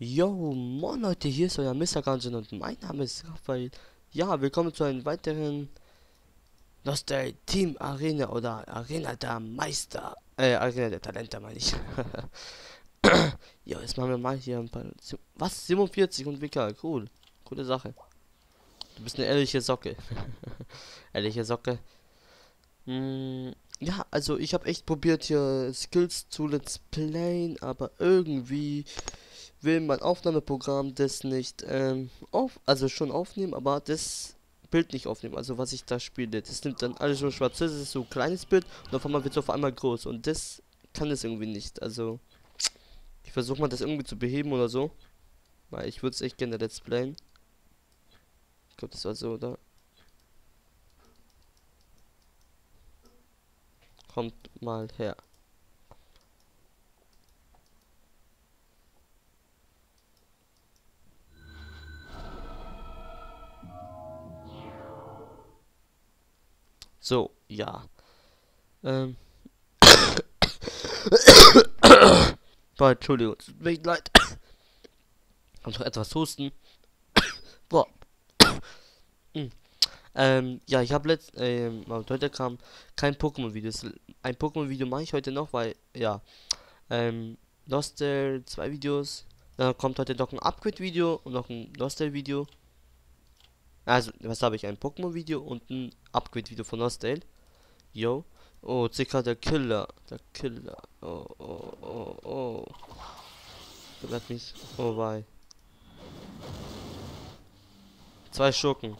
Yo, moin Leute, hier ist euer Mr. Gungeon und mein Name ist Raphael. Ja, willkommen zu einem weiteren Nostal Team Arena oder Arena der Meister. Äh, Arena der Talente meine ich. ja, jetzt machen wir mal hier ein paar. Was? 47 und WK, cool. Coole Sache. Du bist eine ehrliche Socke. ehrliche Socke. Mm, ja, also ich habe echt probiert hier Skills zu Let's Playen, aber irgendwie will mein Aufnahmeprogramm das nicht ähm, auf, also schon aufnehmen, aber das Bild nicht aufnehmen. Also was ich da spiele, das nimmt dann alles nur schwarz. Das ist so ein kleines Bild und auf einmal wird es auf einmal groß und das kann es irgendwie nicht. Also ich versuche mal das irgendwie zu beheben oder so, weil ich würde es echt gerne Let's Playen. Ich glaube, das war so, oder? Kommt mal her. So, ja. Ähm. Boah, Entschuldigung, tut mir leid. Hab noch etwas Husten. Boah. hm. Ähm, ja, ich habe letzt, ähm, heute kam kein Pokémon-Video. Ein Pokémon-Video mache ich heute noch, weil, ja, ähm, Nostel, zwei Videos. Dann kommt heute noch ein Upgrade-Video und noch ein Nostel-Video. Also, was habe ich? Ein Pokémon-Video und ein Upgrade-Video von Nostale. Yo. Oh, Zika, der Killer. Der Killer. Oh, oh, oh, oh. Bleib mich. Oh, bye. Zwei Schurken.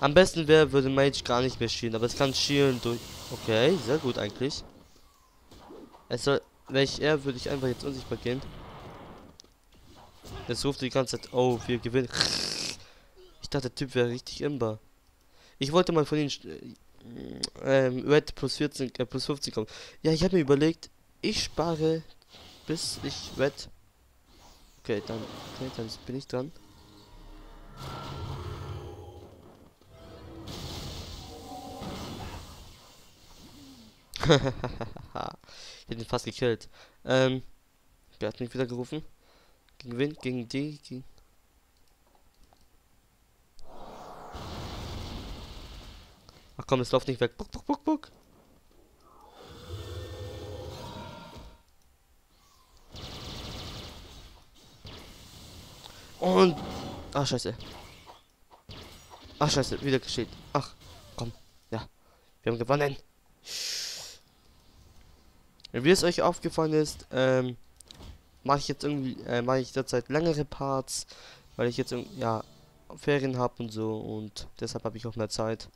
Am besten wäre, würde Mage gar nicht mehr schielen, aber es kann schielen durch. Okay, sehr gut eigentlich. Es soll. Welch er würde ich einfach jetzt unsichtbar gehen. Jetzt ruft die ganze Zeit, oh, wir gewinnen. Ich dachte, der Typ wäre richtig imbar. Ich wollte mal von ihnen ähm, Red plus 14, äh, plus 15 kommen. Ja, ich habe mir überlegt, ich spare bis ich Red. Okay, dann, okay, dann bin ich dran. ich hätte ihn fast gekillt. Ähm, der hat mich wieder gerufen. Wen? Gegen die? Gegen Ach komm, es läuft nicht weg. Buck, buck, buck, buck. Und... Ach, scheiße. Ach, scheiße. Wieder geschieht. Ach, komm. Ja. Wir haben gewonnen. Wie es euch aufgefallen ist, ähm, mache ich jetzt irgendwie, äh, mache ich derzeit längere Parts, weil ich jetzt ja Ferien habe und so und deshalb habe ich auch mehr Zeit.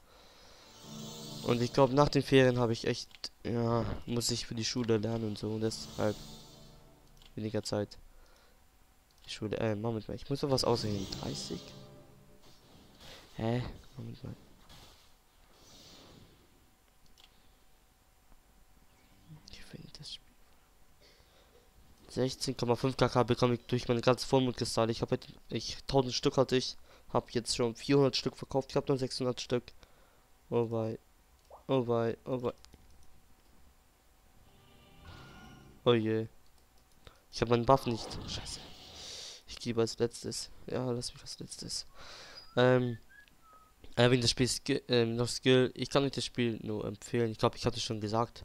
Und ich glaube, nach den Ferien habe ich echt, ja, muss ich für die Schule lernen und so und deshalb weniger Zeit. Die Schule, äh, Moment mal, ich muss doch was aussehen. 30? Hä? Moment mal. 16,5 kk bekomme ich durch meine ganzen Vollmondkristalle. Ich habe ich 1000 Stück hatte ich, habe jetzt schon 400 Stück verkauft. Ich habe noch 600 Stück. Oh wei. Oh wei, oh wei. Oh je. Ich habe meinen Buff nicht. Scheiße. Ich gebe als letztes. Ja, lass mich als letztes. Ähm. Äh, wenn das Spiel Skill, ähm, noch Skill. Ich kann euch das Spiel nur empfehlen. Ich glaube, ich hatte schon gesagt.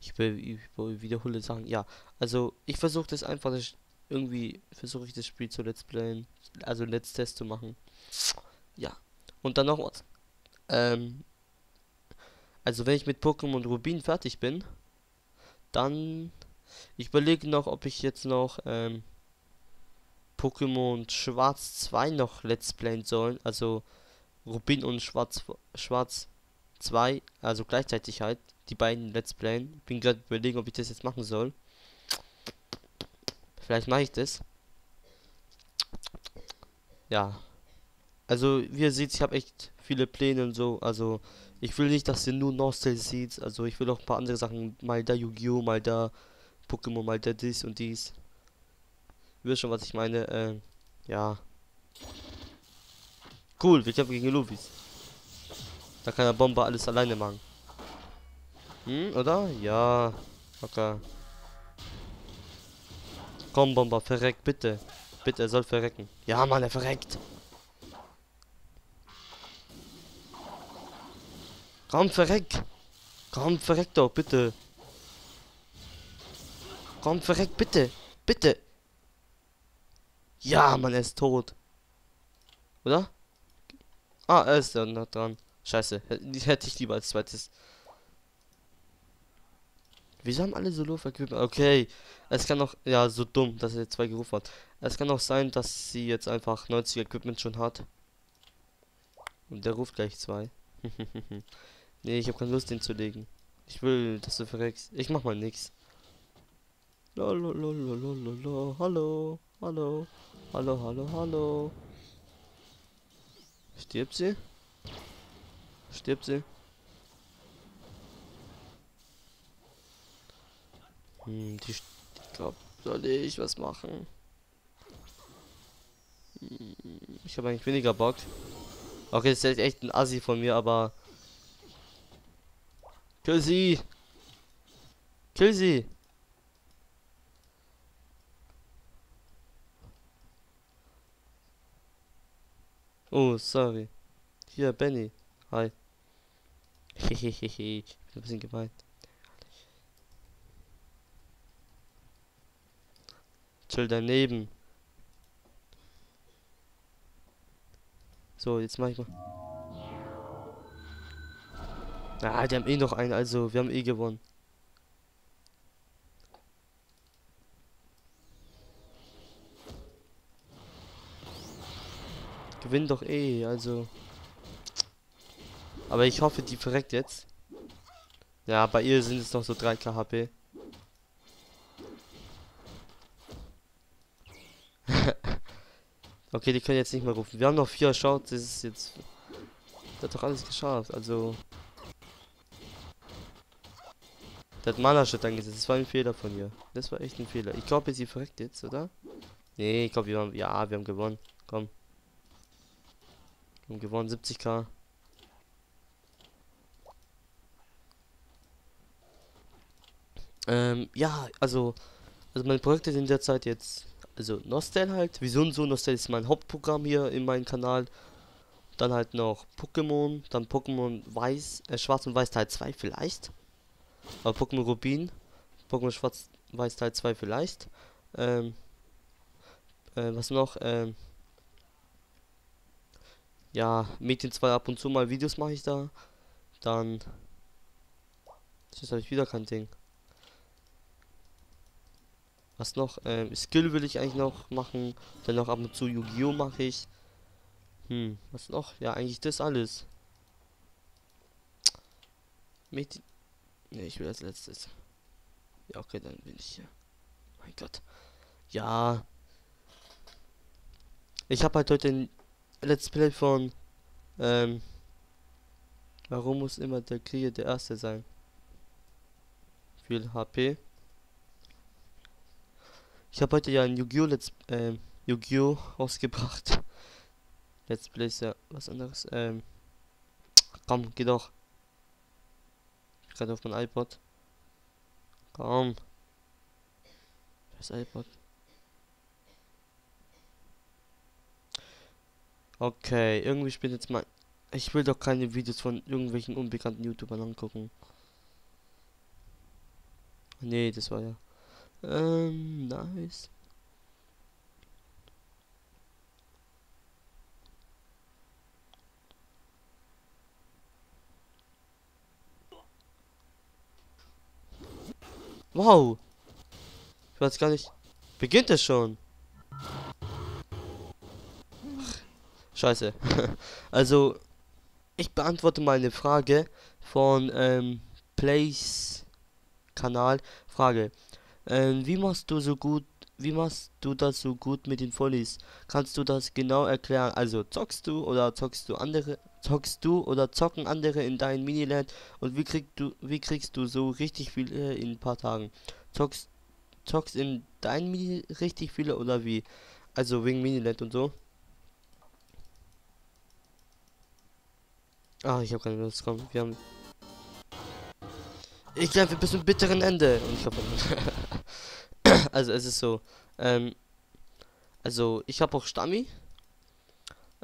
Ich, wiederhole Sachen. Ja, also ich versuche das einfach irgendwie versuche ich das Spiel zu Let's Playen, also Let's Test zu machen. Ja. Und dann noch was. Ähm, also wenn ich mit Pokémon Rubin fertig bin, dann ich überlege noch, ob ich jetzt noch ähm, Pokémon Schwarz 2 noch Let's Playen sollen, also Rubin und Schwarz Schwarz 2, also gleichzeitig halt die beiden Let's Playen. Bin gerade überlegen, ob ich das jetzt machen soll. Vielleicht mache ich das. Ja. Also, wie ihr seht, ich habe echt viele Pläne und so. Also, ich will nicht, dass ihr nur Nostal seht. Also, ich will auch ein paar andere Sachen. Mal da Yu-Gi-Oh!, mal da Pokémon, mal da dies und dies. Ihr wisst schon, was ich meine. Äh, ja. Cool, wir kämpfen gegen Luffys. Da kann der Bomber alles alleine machen. Hm, oder? Ja. Okay. Komm, Bomber, verreckt, bitte. Bitte, er soll verrecken. Ja, Mann, er verreckt. Komm, verreck. Komm, verreck doch, bitte. Komm, verreck, bitte. Bitte. Ja, Mann, er ist tot. Oder? Ah, er ist noch dran. Scheiße, hätte ich lieber als zweites. Wieso haben alle so low Equipment? Okay, es kann auch, ja, so dumm, dass er zwei gerufen hat. Es kann auch sein, dass sie jetzt einfach 90 Equipment schon hat. Und der ruft gleich zwei. nee, ich habe keine Lust, den zu legen. Ich will, dass du verreckst. Ich mach mal nix. Lololololololo. Hallo, hallo, hallo, hallo, hallo. Stirbt sie? Stirbt sie? Hm, die, ich glaube, soll ich was machen? Hm, ich habe eigentlich weniger Bock. Okay, das ist echt ein Assi von mir, aber... Kill sie! Kill sie! Oh, sorry. Hier, Benny. Hi. Hehehehe. ich bin ein bisschen gemeint. Chill daneben. So, jetzt mach ich mal. Ah, die haben eh noch einen, also wir haben eh gewonnen. Gewinn doch eh, also. Aber ich hoffe, die verreckt jetzt. Ja, bei ihr sind es noch so 3 KHP. Okay, die können jetzt nicht mehr rufen. Wir haben noch vier Shots, das ist jetzt... Der hat doch alles geschafft, also... Der hat Mana-Shot angesetzt, das war ein Fehler von ihr. Das war echt ein Fehler. Ich glaube, sie verreckt jetzt, oder? Nee, ich glaube, wir haben... Ja, wir haben gewonnen. Komm. Wir haben gewonnen, 70k. Ähm, ja, also... Also meine Projekte sind derzeit jetzt also Nostel halt. Wieso und so? Nostel ist mein Hauptprogramm hier in meinem Kanal. Dann halt noch Pokémon, dann Pokémon Weiß, äh, Schwarz und Weiß Teil 2 vielleicht. Aber Pokémon Rubin, Pokémon Schwarz Weiß Teil 2 vielleicht. Ähm, äh, was noch? Ähm, ja, Mädchen 2 ab und zu mal Videos mache ich da. Dann. Jetzt habe ich wieder kein Ding. Was noch? Ähm, Skill will ich eigentlich noch machen. Dann noch ab und zu Yu-Gi-Oh! mache ich. Hm, was noch? Ja, eigentlich das alles. Mit. Ne, ich will als letztes. Ja, okay, dann bin ich hier. Mein Gott. Ja. Ich habe halt heute ein Let's Play von. Ähm. Warum muss immer der Krieger der Erste sein? Viel HP. Ich habe heute ja ein Yu-Gi-Oh! Let's äh, Yu-Gi-Oh! rausgebracht. Let's Play ist ja was anderes. Ähm, komm, geh doch. Gerade auf mein iPod. Komm. Das iPod. Okay, irgendwie spielt jetzt mal. Ich will doch keine Videos von irgendwelchen unbekannten YouTubern angucken. Nee, das war ja. Ähm, nice. Wow. Ich weiß gar nicht. Beginnt es schon? Scheiße. also, ich beantworte mal eine Frage von ähm, Plays Kanal. Frage. Ähm, wie machst du so gut, wie machst du das so gut mit den Follies? Kannst du das genau erklären? Also zockst du oder zockst du andere, zockst du oder zocken andere in dein Miniland und wie kriegst du, wie kriegst du so richtig viel äh, in ein paar Tagen? Zockst, zockst in dein Mini richtig viele oder wie? Also wegen Miniland und so. Ah, ich habe keine Lust, komm, wir haben ich kämpfe bis zum bitteren Ende. Und ich hoffe. also es ist so, ähm, also ich habe auch Stami.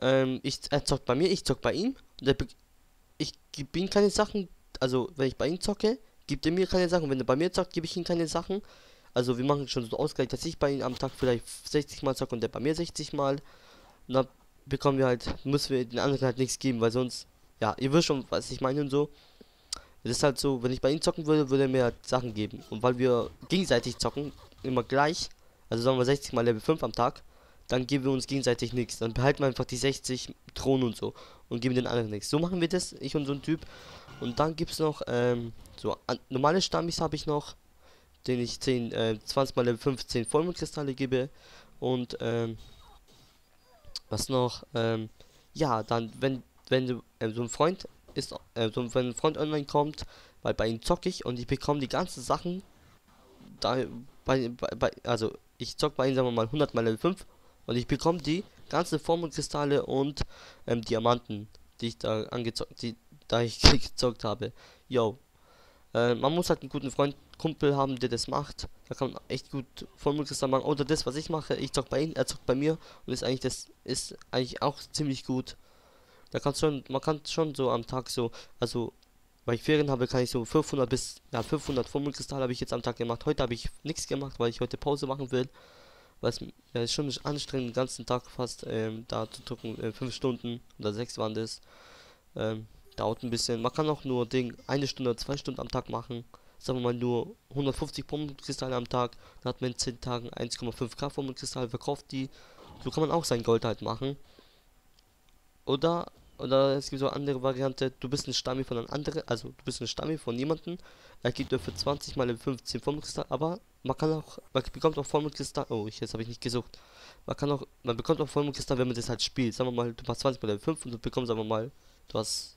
Ähm, ich, er zockt bei mir, ich zock bei ihm. Der, ich gebe ihm keine Sachen, also wenn ich bei ihm zocke, gibt er mir keine Sachen. Wenn er bei mir zockt, gebe ich ihm keine Sachen. Also wir machen schon so Ausgleich, dass ich bei ihm am Tag vielleicht 60 Mal zocke und der bei mir 60 Mal. Und dann bekommen wir halt, müssen wir den anderen halt nichts geben, weil sonst, ja, ihr wisst schon, was ich meine und so. Das ist halt so, wenn ich bei ihm zocken würde, würde er mir halt Sachen geben. Und weil wir gegenseitig zocken, immer gleich, also sagen wir 60 mal Level 5 am Tag, dann geben wir uns gegenseitig nichts. Dann behalten wir einfach die 60 Thronen und so und geben den anderen nichts. So machen wir das, ich und so ein Typ. Und dann gibt es noch, ähm, so an, normale Stammis habe ich noch, den ich 10, äh, 20 mal Level 15 Vollmondkristalle gebe. Und, ähm, was noch, ähm, ja, dann, wenn, wenn du, äh, so ein Freund ist, äh, so, wenn ein Freund online kommt, weil bei ihm zocke ich und ich bekomme die ganzen Sachen, da, bei, bei, also, ich zock bei ihm, sagen wir mal, 100 mal Level 5 und ich bekomme die ganzen Formelkristalle und ähm, Diamanten, die ich da angezockt, die da ich gezockt habe. Yo. Äh, man muss halt einen guten Freund, Kumpel haben, der das macht. Da kann man echt gut Formelkristalle machen. Oder das, was ich mache, ich zock bei ihm, er zockt bei mir und ist eigentlich das ist eigentlich auch ziemlich gut. Da kannst schon, man kann schon so am Tag so, also weil ich Ferien habe, kann ich so 500 bis ja 500 Formelkristalle habe ich jetzt am Tag gemacht. Heute habe ich nichts gemacht, weil ich heute Pause machen will weil es ja, ist schon anstrengend, den ganzen Tag fast ähm, da zu drücken, äh, fünf Stunden oder sechs waren das. Ähm, dauert ein bisschen. Man kann auch nur Ding eine Stunde, zwei Stunden am Tag machen. Sagen wir mal nur 150 Bombenkristalle am Tag. Dann hat man in 10 Tagen 1,5k Bombenkristalle, verkauft die. So kann man auch sein Gold halt machen. Oder oder es gibt so andere Variante, du bist ein Stammi von einem anderen, also du bist ein Stammi von jemandem, er gibt dir für 20 mal 15 Formelkristall, aber man kann auch, man bekommt auch Formelkristall, oh, ich, jetzt habe ich nicht gesucht. Man kann auch, man bekommt auch Formelkristall, wenn man das halt spielt. Sagen wir mal, du machst 20 mal 5 und du bekommst, sagen wir mal, du hast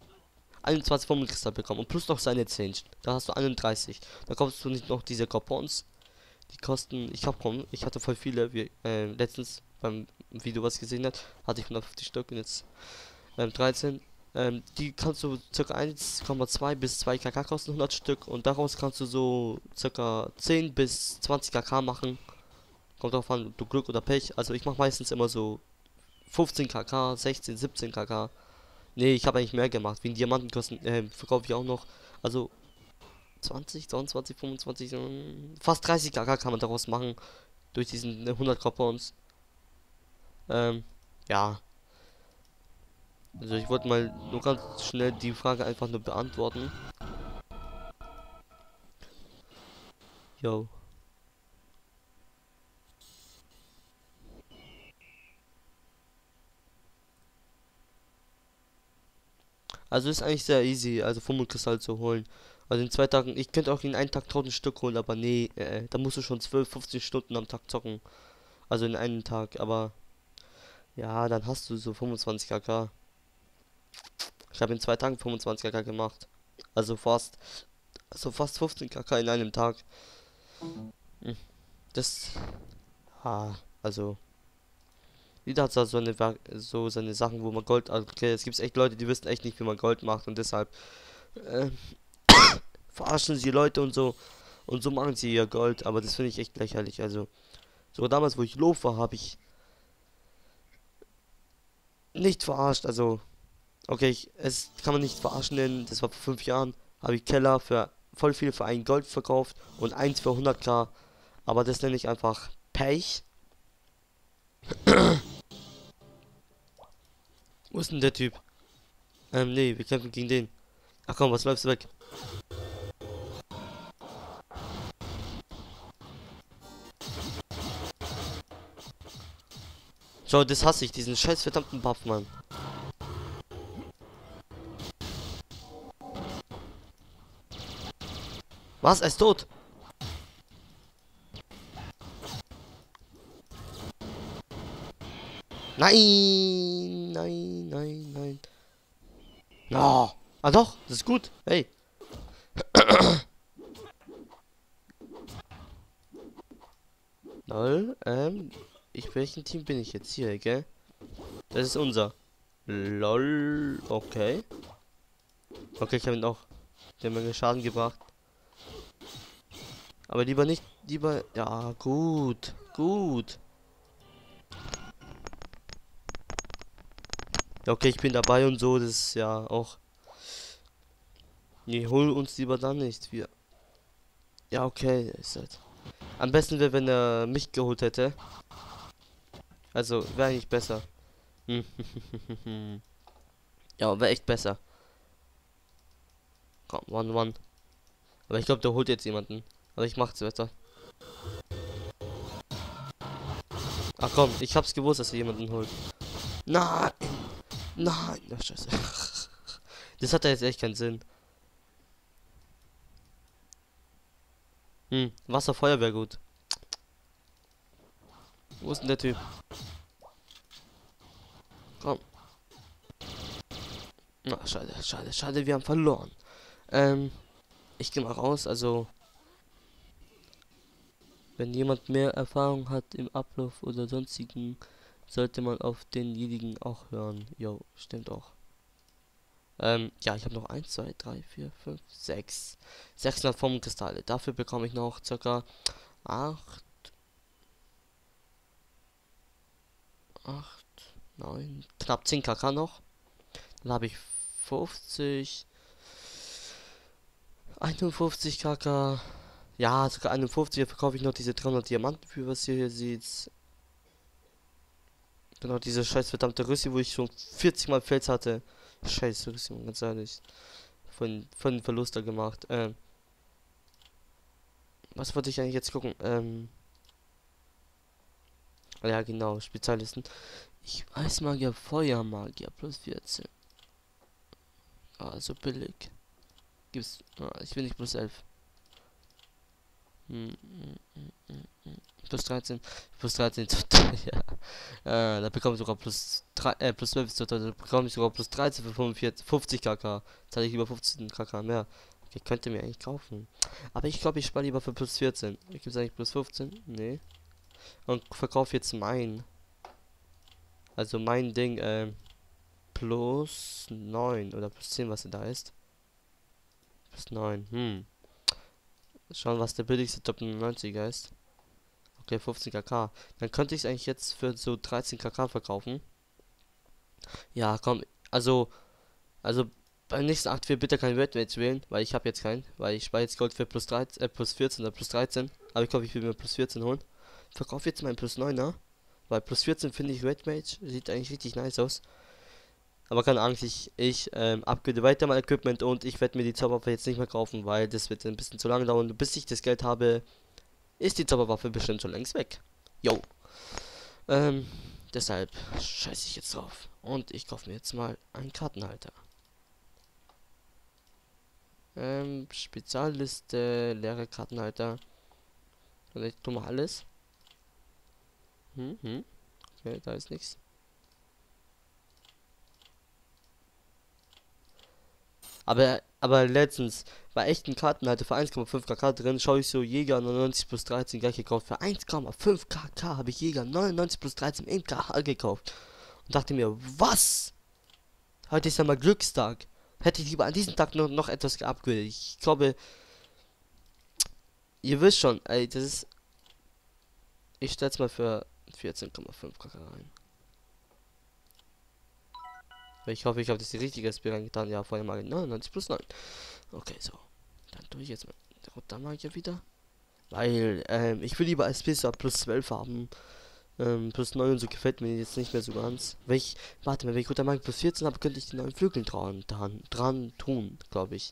21 Formelkristall bekommen und plus noch seine 10. Da hast du 31. Da kommst du nicht noch diese Coupons. Die kosten, ich habe ich hatte voll viele, wie, äh, letztens beim Video was gesehen hat, hatte ich 150 Stück und jetzt ähm, 13. Ähm, die kannst du ca. 1,2 bis 2 kk kosten 100 Stück und daraus kannst du so ca. 10 bis 20 kk machen. Kommt drauf an, du Glück oder Pech. Also ich mache meistens immer so 15 kk, 16, 17 kk. Nee, ich habe eigentlich mehr gemacht. Wie Diamanten kosten, äh, verkaufe ich auch noch. Also 20, 22, 25, fast 30 kk kann man daraus machen. Durch diesen 100 Coupons. Ähm, ja. Also ich wollte mal nur ganz schnell die Frage einfach nur beantworten. Yo. Also ist eigentlich sehr easy, also Fummelkristall zu holen. Also in zwei Tagen, ich könnte auch in einen Tag 1000 Stück holen, aber nee, äh, da musst du schon 12, 15 Stunden am Tag zocken. Also in einem Tag, aber ja, dann hast du so 25 kk. Ich habe in zwei Tagen 25 kk gemacht. Also fast, also fast 15 kk in einem Tag. Hm. Das, ah, also, jeder hat so eine, so seine Sachen, wo man Gold, okay, es gibt echt Leute, die wissen echt nicht, wie man Gold macht und deshalb äh, verarschen sie Leute und so und so machen sie ihr Gold, aber das finde ich echt lächerlich. Also, so damals, wo ich Lof war, habe ich nicht verarscht, also Okay, ich, es kann man nicht verarschen, denn das war vor fünf Jahren. Habe ich Keller für voll viel für ein Gold verkauft und eins für 100k. Aber das nenne ich einfach Pech. Wo ist denn der Typ? Ähm, nee, wir kämpfen gegen den. Ach komm, was läufst du weg? So, das hasse ich, diesen scheiß verdammten Buff, Mann. Was? Er ist tot. Nein, nein, nein, nein. No. Ah doch, das ist gut. Hey. Lol, ähm, ich welchen Team bin ich jetzt hier, gell? Das ist unser. Lol, okay. Okay, ich habe ihn auch. Der mir Schaden gebracht. Aber lieber nicht lieber... Ja, gut. Gut. Ja, okay, ich bin dabei und so, das ist ja auch... Nee, hol uns lieber dann nicht. Wir... Ja, okay, ist halt... Am besten wäre, wenn er mich geholt hätte. Also, wäre eigentlich besser. ja, wäre echt besser. Komm, one, one. Aber ich glaube, der holt jetzt jemanden. Aber ich mach's weiter. Ach komm, ich hab's gewusst, dass er jemanden holt. Nein! Nein! Ach, scheiße. Das hat ja jetzt echt keinen Sinn. Hm, Wasserfeuer wäre gut. Wo ist denn der Typ? Komm. Na, schade, schade, schade, wir haben verloren. Ähm, ich gehe mal raus, also wenn jemand mehr Erfahrung hat im Ablauf oder sonstigen, sollte man auf denjenigen auch hören. Jo, stimmt auch. Ähm, ja, ich habe noch 1, 2, 3, 4, 5, 6. 600 Formkristalle. Dafür bekomme ich noch circa 8, 8, 9, knapp 10 kk noch. Dann habe ich 50, 51 kk. Ja, sogar 51. Hier verkaufe ich noch diese 300 Diamanten für, was ihr hier seht. Genau, diese scheiß verdammte Rüssi, wo ich schon 40 mal Fels hatte. Scheiße, Rüssi, ganz ehrlich. Von, von Verluster gemacht. Ähm. Was wollte ich eigentlich jetzt gucken? Ähm. Ja, genau, Spezialisten. Ich weiß Magier, Feuermagier plus 14. Also billig. Gibt's. Ah, ich will nicht plus 11. Plus 13. Plus 13 total, ja. Äh, da bekomme ich sogar plus 3, äh, plus 12 total. Da bekomme ich sogar plus 13 für 45, 50 kk. Zahle ich über 15 kk mehr. Okay, könnte mir eigentlich kaufen. Aber ich glaube, ich spare lieber für plus 14. Ich gebe eigentlich plus 15. Nee. Und verkaufe jetzt mein. Also mein Ding, äh, plus 9 oder plus 10, was da ist. Plus 9, hm. Schauen, was der billigste Top 99er ist. Okay, 15 kk. Dann könnte ich es eigentlich jetzt für so 13 kk verkaufen. Ja, komm, also, also beim nächsten 8 4 bitte kein Red Rage wählen, weil ich habe jetzt keinen, weil ich spare jetzt Gold für plus 13, äh, plus 14 oder plus 13. Aber ich glaube, ich will mir plus 14 holen. Verkaufe jetzt meinen plus 9er, weil plus 14 finde ich Red Mage, sieht eigentlich richtig nice aus. Aber keine Angst, ich, ich ähm, weiter mein Equipment und ich werde mir die Zauberwaffe jetzt nicht mehr kaufen, weil das wird ein bisschen zu lange dauern. Bis ich das Geld habe, ist die Zauberwaffe bestimmt schon längst weg. Jo. Ähm, deshalb scheiße ich jetzt drauf. Und ich kaufe mir jetzt mal einen Kartenhalter. Ähm, Spezialliste, leere Kartenhalter. Vielleicht tun wir alles. Hm, hm. Okay, da ist nichts. Aber, aber letztens bei echten Karten hatte für 1,5 kk drin, schaue ich so Jäger 99 plus 13 gleich gekauft. Für 1,5 kk habe ich Jäger 99 plus 13 im KH gekauft. Und dachte mir, was? Heute ist ja mal Glückstag. Hätte ich lieber an diesem Tag noch, noch etwas geupgradet. Ich glaube, ihr wisst schon, ey, das ist. Ich stell's mal für 14,5 kk rein. Ich hoffe, ich habe das die richtige Spiel getan. Ja, vorher mal 99 plus 9. Okay, so. Dann tue ich jetzt mal der Magier wieder. Weil, ähm, ich will lieber Pisser plus 12 haben. Ähm, plus 9 und so gefällt mir jetzt nicht mehr so ganz. Wenn ich, warte mal, wenn ich Magier plus 14 habe, könnte ich die neuen Flügel dran, dran, dran tun, glaube ich.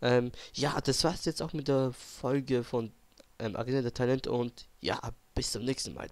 Ähm, ja, das war's jetzt auch mit der Folge von ähm, Arena der Talent und ja, bis zum nächsten Mal.